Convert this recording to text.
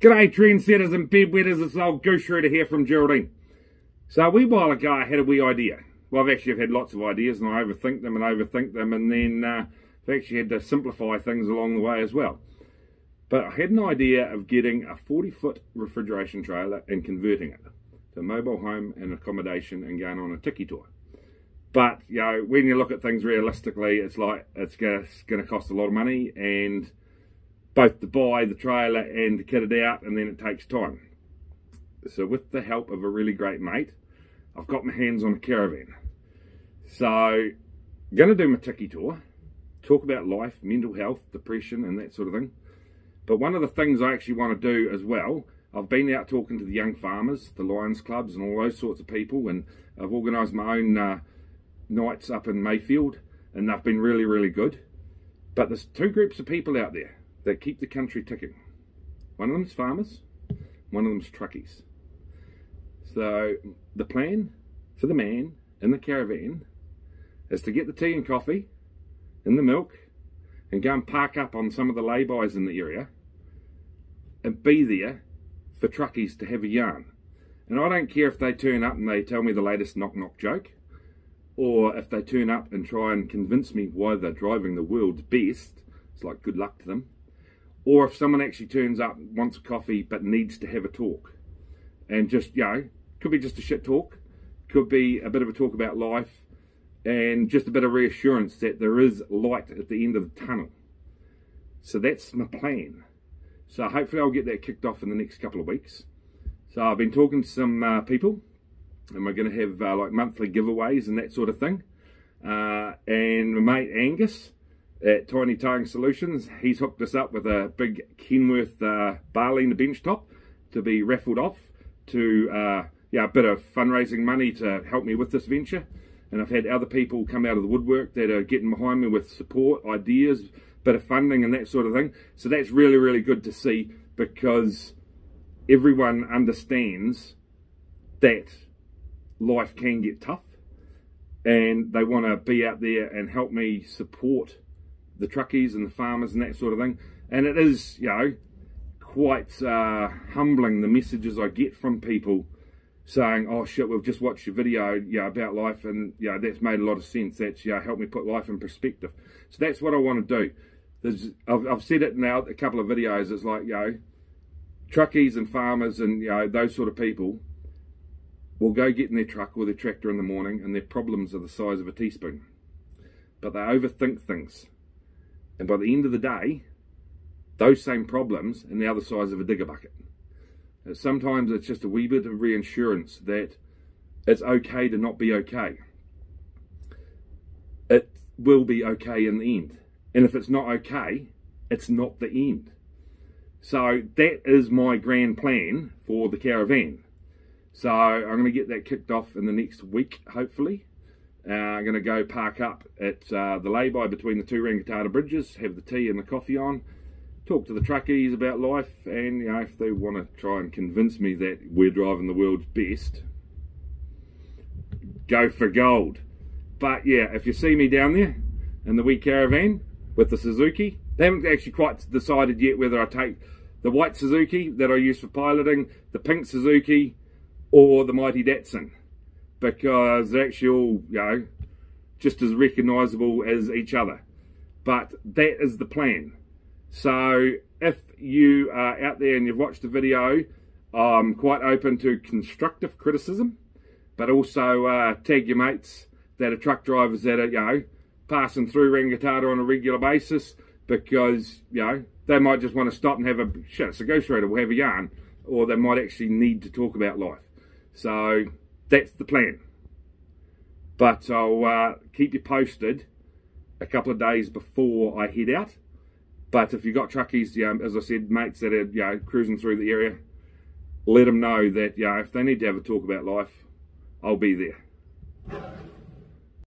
G'day trendsetters and bedwetters, it's old Gooserooter here from Geraldine. So a wee while ago I had a wee idea. Well I've actually had lots of ideas and I overthink them and overthink them and then uh, I've actually had to simplify things along the way as well. But I had an idea of getting a 40 foot refrigeration trailer and converting it to mobile home and accommodation and going on a tiki tour. But you know, when you look at things realistically, it's like it's going to cost a lot of money and both to buy the trailer and to kit it out and then it takes time. So with the help of a really great mate, I've got my hands on a caravan. So going to do my tiki tour, talk about life, mental health, depression and that sort of thing. But one of the things I actually want to do as well, I've been out talking to the young farmers, the Lions clubs and all those sorts of people and I've organised my own uh, nights up in Mayfield and they've been really, really good. But there's two groups of people out there that keep the country ticking. One of them's farmers, one of them's truckies. So the plan for the man in the caravan is to get the tea and coffee and the milk and go and park up on some of the laybys in the area and be there for truckies to have a yarn. And I don't care if they turn up and they tell me the latest knock knock joke or if they turn up and try and convince me why they're driving the world's best. It's like good luck to them or if someone actually turns up, wants a coffee, but needs to have a talk. And just, you know, could be just a shit talk, could be a bit of a talk about life, and just a bit of reassurance that there is light at the end of the tunnel. So that's my plan. So hopefully I'll get that kicked off in the next couple of weeks. So I've been talking to some uh, people, and we're going to have uh, like monthly giveaways and that sort of thing. Uh, and my mate Angus, at Tiny Towing Solutions. He's hooked us up with a big Kenworth uh, the bench top to be raffled off to uh, yeah, a bit of fundraising money to help me with this venture. And I've had other people come out of the woodwork that are getting behind me with support, ideas, bit of funding and that sort of thing. So that's really, really good to see because everyone understands that life can get tough and they want to be out there and help me support the truckies and the farmers and that sort of thing. And it is, you know, quite uh, humbling the messages I get from people saying, oh shit, we've just watched your video you know, about life and you know, that's made a lot of sense. That's you know, helped me put life in perspective. So that's what I want to do. There's, I've, I've said it now, a couple of videos, it's like, you know, truckies and farmers and you know, those sort of people will go get in their truck or their tractor in the morning and their problems are the size of a teaspoon. But they overthink things. And by the end of the day, those same problems are the other size of a digger bucket. And sometimes it's just a wee bit of reassurance that it's okay to not be okay. It will be okay in the end. And if it's not okay, it's not the end. So that is my grand plan for the caravan. So I'm going to get that kicked off in the next week, hopefully. Uh, I'm going to go park up at uh, the lay-by between the two Rangitata bridges, have the tea and the coffee on, talk to the truckies about life, and you know, if they want to try and convince me that we're driving the world's best, go for gold. But yeah, if you see me down there in the wee caravan with the Suzuki, they haven't actually quite decided yet whether I take the white Suzuki that I use for piloting, the pink Suzuki, or the mighty Datsun because they're actually all, you know, just as recognisable as each other. But that is the plan. So if you are out there and you've watched the video, I'm quite open to constructive criticism, but also uh, tag your mates that are truck drivers that are, you know, passing through Rangitata on a regular basis because, you know, they might just want to stop and have a, shit, it's a Gooserooter, we'll have a yarn, or they might actually need to talk about life. So that's the plan. But I'll uh, keep you posted a couple of days before I head out. But if you've got truckies, you know, as I said, mates that are you know, cruising through the area, let them know that you know, if they need to have a talk about life, I'll be there.